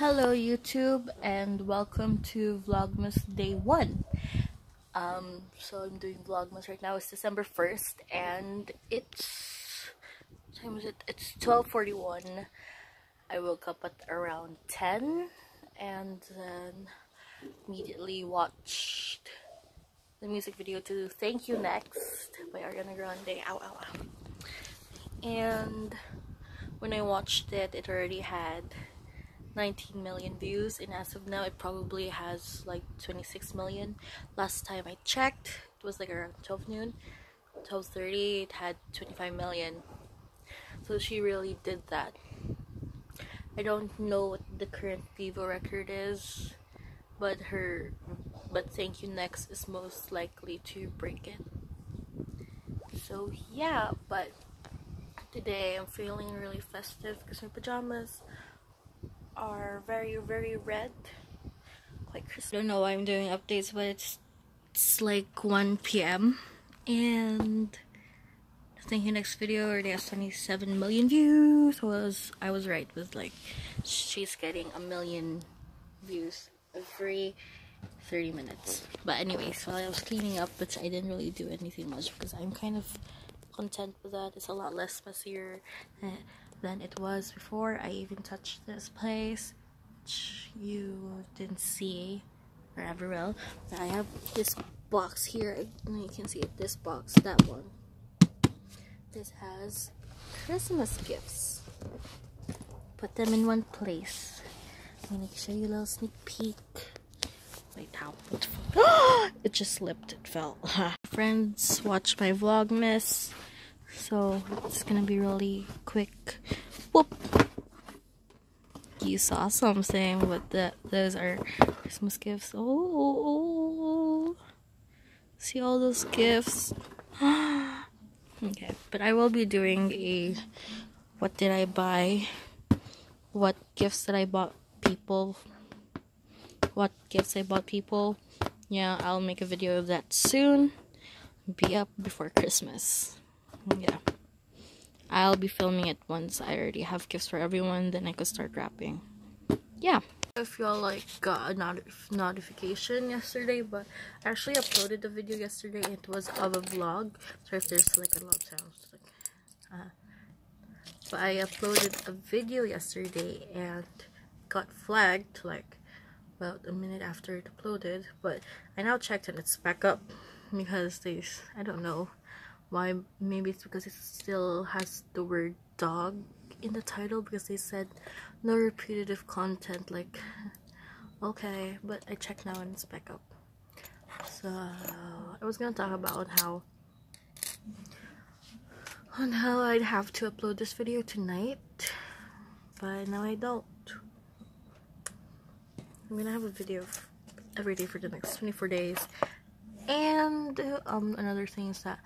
Hello YouTube and welcome to Vlogmas Day 1. Um, so I'm doing Vlogmas right now. It's December 1st and it's, time is it? It's 12.41. I woke up at around 10 and then immediately watched the music video to Thank You Next by Ariana Grande. Ow, ow, ow. And when I watched it, it already had 19 million views and as of now it probably has like 26 million. Last time i checked it was like around 12 noon. 12.30 it had 25 million. So she really did that. I don't know what the current Vevo record is but her but thank you next is most likely to break it. So yeah but today i'm feeling really festive because my pajamas are very very red. Quite crisp. I don't know why I'm doing updates but it's it's like 1 p.m. and I think the next video already has 27 million views. Was I was right with like she's getting a million views every 30 minutes. But anyways while I was cleaning up which I didn't really do anything much because I'm kind of content with that. It's a lot less messier eh, than it was before I even touched this place which you didn't see or ever will I have this box here. You can see it. This box that one. This has Christmas gifts. Put them in one place. I'm gonna show you a little sneak peek. Wait how it just slipped. It fell. Friends watch my vlogmas so it's gonna be really quick. Whoop. You saw something but that those are christmas gifts. Oh see all those gifts? Okay but i will be doing a what did i buy? What gifts did i bought people? What gifts i bought people? Yeah i'll make a video of that soon. Be up before christmas yeah. I'll be filming it once I already have gifts for everyone then I could start wrapping yeah. If y'all like got a not notification yesterday but I actually uploaded the video yesterday. It was of a vlog. Sorry if there's like a lot of like uh, but I uploaded a video yesterday and got flagged like about a minute after it uploaded but I now checked and it's back up because they I don't know why? Maybe it's because it still has the word dog in the title because they said no repetitive content like okay but I checked now and it's back up. So I was gonna talk about how on how I'd have to upload this video tonight but now I don't. I'm gonna have a video every day for the next 24 days. And um another thing is that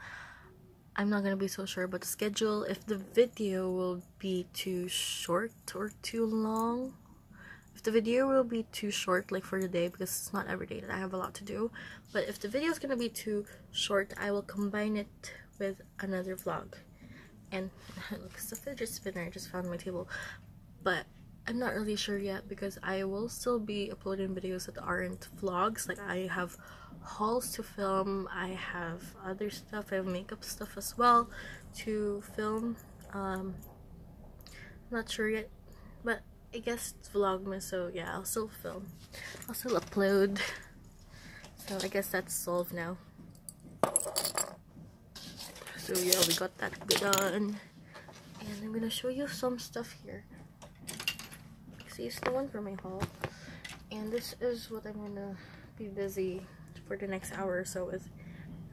I'm not gonna be so sure about the schedule if the video will be too short or too long if the video will be too short like for the day because it's not every day that I have a lot to do but if the video is gonna be too short I will combine it with another vlog. And look a fidget spinner I just found my table but I'm not really sure yet because I will still be uploading videos that aren't vlogs like I have hauls to film. I have other stuff. I have makeup stuff as well to film. Um not sure yet but i guess it's vlogmas so yeah i'll still film. I'll still upload. So i guess that's solved now. So yeah we got that done. And i'm gonna show you some stuff here. See it's the one for my haul. And this is what i'm gonna be busy for the next hour or so is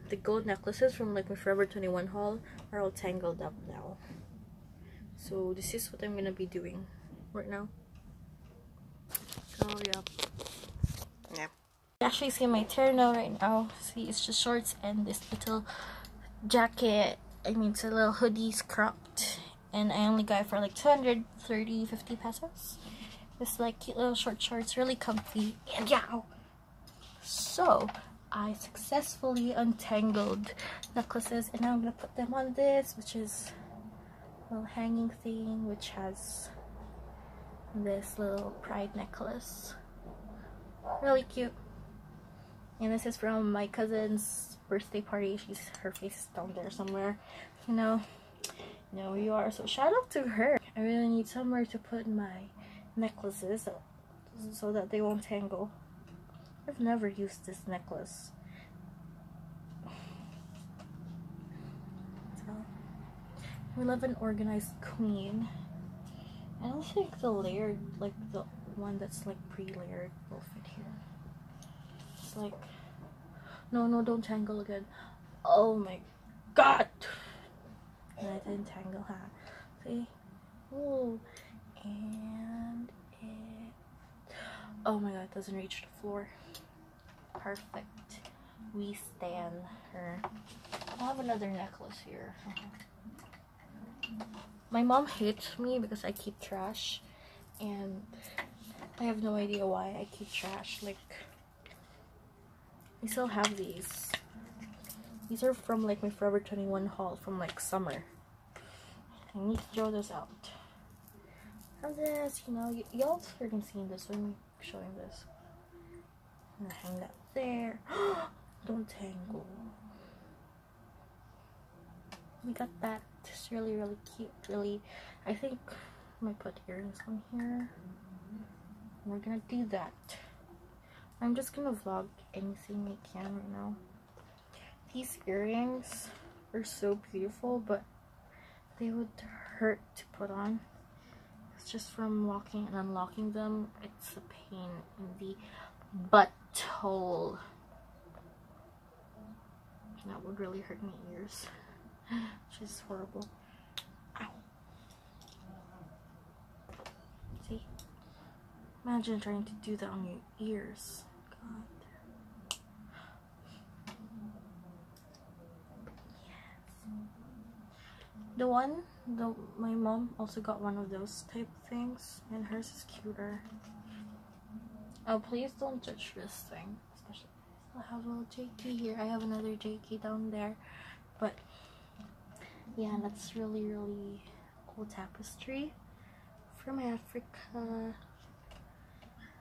the gold necklaces from like my Forever 21 haul are all tangled up now. So this is what I'm gonna be doing right now. So yeah. Yeah. Actually see my turn now right now. See it's just shorts and this little jacket. I mean it's a little hoodies cropped. And I only got it for like 230 50 pesos. It's like cute little short shorts, really comfy. And yeah, so I successfully untangled necklaces and now I'm gonna put them on this which is a little hanging thing which has this little pride necklace. Really cute. And this is from my cousin's birthday party. She's her face is down there somewhere. You know, you know you are. So shout out to her. I really need somewhere to put my necklaces so, so that they won't tangle. I've never used this necklace. We love an organized queen. I don't think the layered, like the one that's like pre-layered will fit here. It's like, no, no, don't tangle again. Oh my god! And I didn't tangle, huh? See? Ooh. And oh my god, it doesn't reach the floor. Perfect. We stand her. I have another necklace here. My mom hates me because I keep trash and I have no idea why I keep trash. Like, I still have these. These are from like my Forever 21 haul from like summer. I need to throw this out. And this, you know, y'all freaking seen this when showing this. I'm gonna hang that there. Don't tangle. We got that. It's really, really cute. Really, I think I might put earrings on here. We're gonna do that. I'm just gonna vlog anything I can right now. These earrings are so beautiful, but they would hurt to put on. Just from locking and unlocking them. It's a pain in the butthole. That would really hurt my ears. Which is horrible. Ow. See? Imagine trying to do that on your ears. God. The one, the my mom also got one of those type things, and hers is cuter. Oh, please don't touch this thing. Especially, I have a little here. I have another JK down there, but yeah, that's really really cool tapestry from Africa.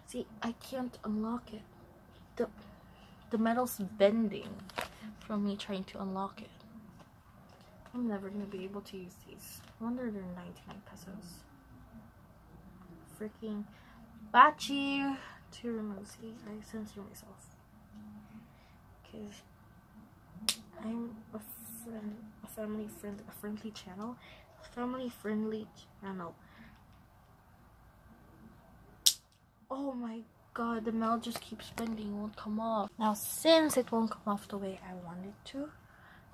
See, I can't unlock it. The the metal's bending from me trying to unlock it. I'm never gonna be able to use these. I wonder they're 99 pesos. Freaking Bachi to remove. I censor myself. Because I'm a friend, a family friend, a friendly channel. A family friendly channel. Oh my god, the melt just keeps bending, won't come off. Now, since it won't come off the way I want it to,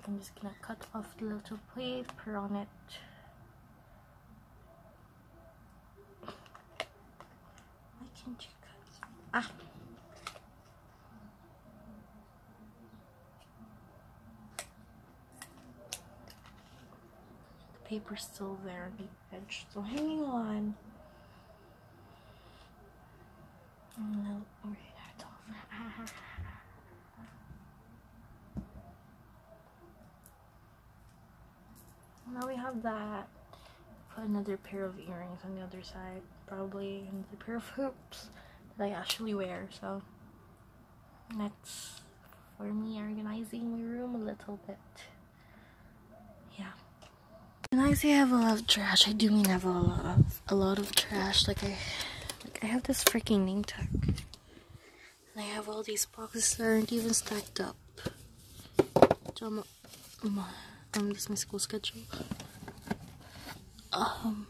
I'm just gonna cut off the little paper on it. Why can't you cut? Ah. The paper's still there on the edge, so hanging on. No, okay, that's off. now we have that. Put another pair of earrings on the other side, probably another pair of hoops that I actually wear. So that's for me organizing my room a little bit. Yeah. When I say I have a lot of trash, I do mean I have a lot of a lot of trash. Like I, like I have this freaking name tag, and I have all these boxes that aren't even stacked up. So I'm, um, this is my school schedule. Um,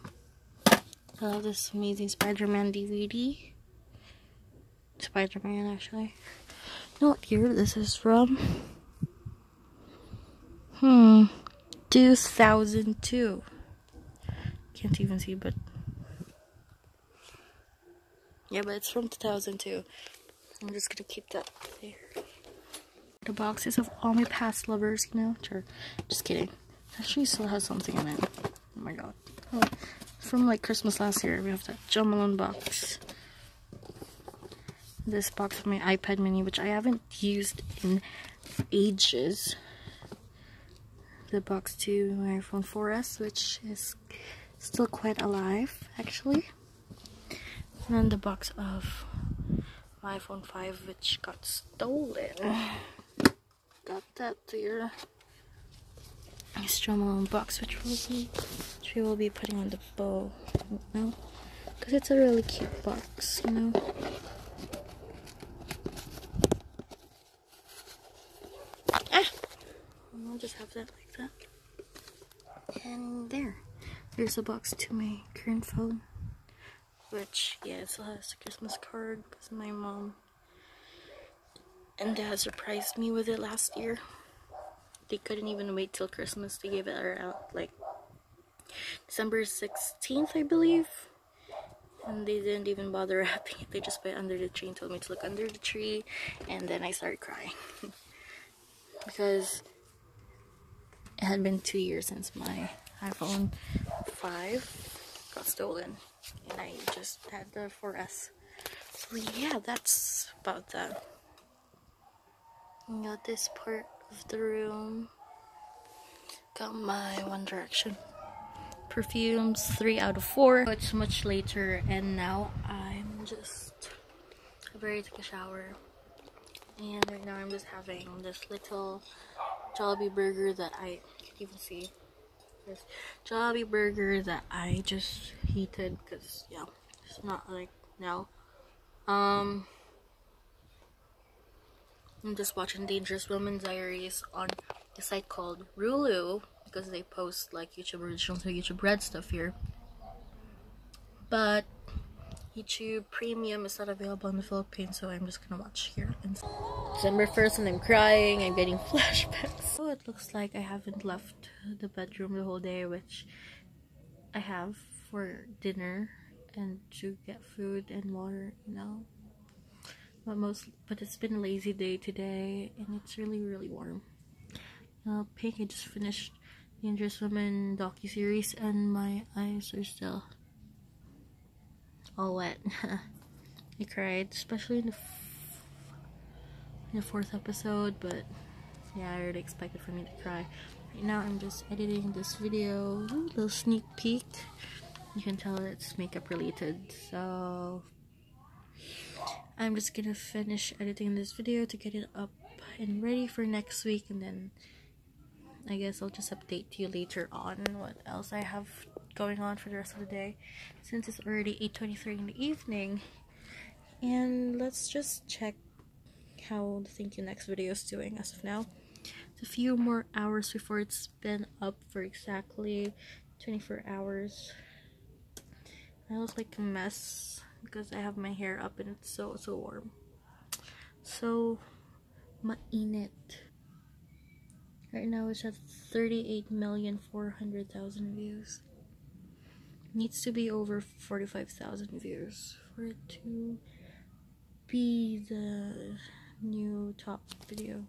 I this amazing Spider-Man DVD. Spider-Man, actually. You know what year this is from? Hmm. 2002. Can't even see, but... Yeah, but it's from 2002. I'm just gonna keep that there the boxes of all my past lovers, you know? Sure. Just kidding. Actually still has something in it. Oh my god. Oh, from like Christmas last year, we have that Jo Malone box. This box of my iPad mini, which I haven't used in ages. The box to my iPhone 4S, which is still quite alive, actually. And then the box of my iPhone 5 which got stolen. Got that there. Drum box which will be which we will be putting on the bow. No? Because it's a really cute box, you know? Ah! I'll just have that like that. And there. There's a box to my current phone. Which, yeah, it still has a Christmas card because my mom and dad surprised me with it last year. They couldn't even wait till Christmas to give it out, like December 16th, I believe. And they didn't even bother wrapping it. They just put it under the tree and told me to look under the tree. And then I started crying. because it had been two years since my iPhone 5 got stolen and I just had the 4S. So yeah, that's about that. Got this part of the room. Got my One Direction perfumes, 3 out of 4. It's much later and now I'm just ready to take a shower. And right now I'm just having this little Jollibee burger that I can't even see this Jollibee burger that I just heated because yeah, it's not like now. Um, I'm just watching Dangerous Woman Diaries on a site called Rulu because they post like YouTube originals or YouTube Red stuff here. But YouTube Premium is not available in the Philippines, so I'm just gonna watch here. December 1st, and I'm crying, I'm getting flashbacks. So it looks like I haven't left the bedroom the whole day, which I have for dinner and to get food and water, you know. But most, but it's been a lazy day today, and it's really, really warm. Uh, Pink, I just finished Dangerous Women docu series, and my eyes are still all wet. I cried, especially in the, in the fourth episode, but yeah, I already expected for me to cry. Right now, I'm just editing this video, a little sneak peek. You can tell it's makeup related, so I'm just gonna finish editing this video to get it up and ready for next week, and then I guess I'll just update you later on what else I have going on for the rest of the day since it's already 8.23 in the evening. And let's just check how the thank you next video is doing as of now. It's a few more hours before it's been up for exactly 24 hours. I look like a mess because I have my hair up and it's so so warm so mainit right now it's at 38,400,000 views needs to be over 45,000 views for it to be the new top video.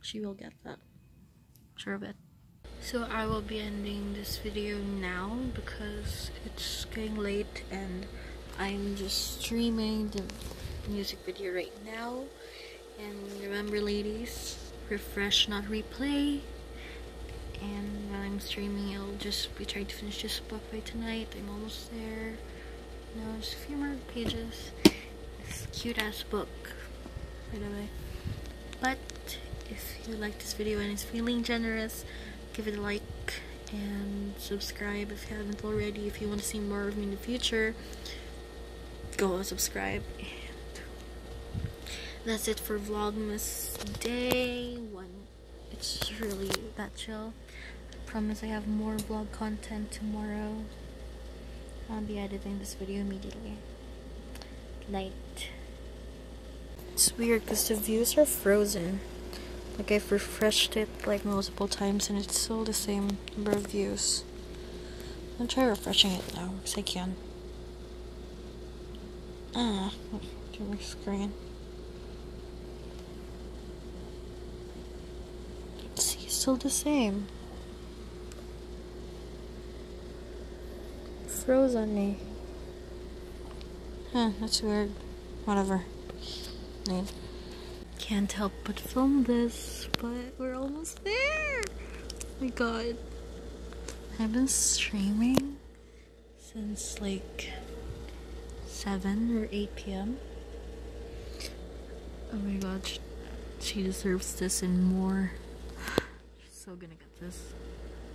She will get that. Sure of it. So I will be ending this video now because it's getting late and I'm just streaming the music video right now. And remember ladies, refresh not replay. And while I'm streaming I'll just be trying to finish this book by tonight. I'm almost there. Now just a few more pages. This cute ass book by the way. But if you like this video and it's feeling generous give it a like and subscribe if you haven't already if you want to see more of me in the future go and subscribe and that's it for vlogmas day one it's really that chill I promise I have more vlog content tomorrow. I'll be editing this video immediately. Night. It's weird because the views are frozen. Like I've refreshed it like multiple times and it's still the same number of views. I'll try refreshing it now because I can. Ah, to my screen. See, still the same. froze on me. Huh, that's weird. Whatever. I can't help but film this, but we're almost there. Oh my god. I've been streaming since like 7 or 8 p.m. Oh my god, she deserves this and more. She's so gonna get this.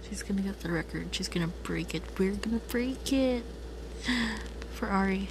She's gonna get the record. She's gonna break it. We're gonna break it for Ari.